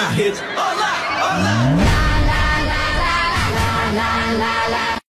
It's hola, hola. La la la la la la la la.